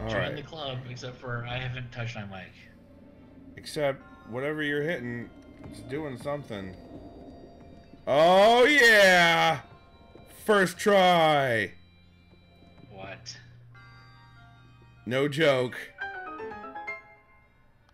All Join right. the club, except for I haven't touched my mic. Except whatever you're hitting, it's doing something. Oh yeah! First try. What? No joke.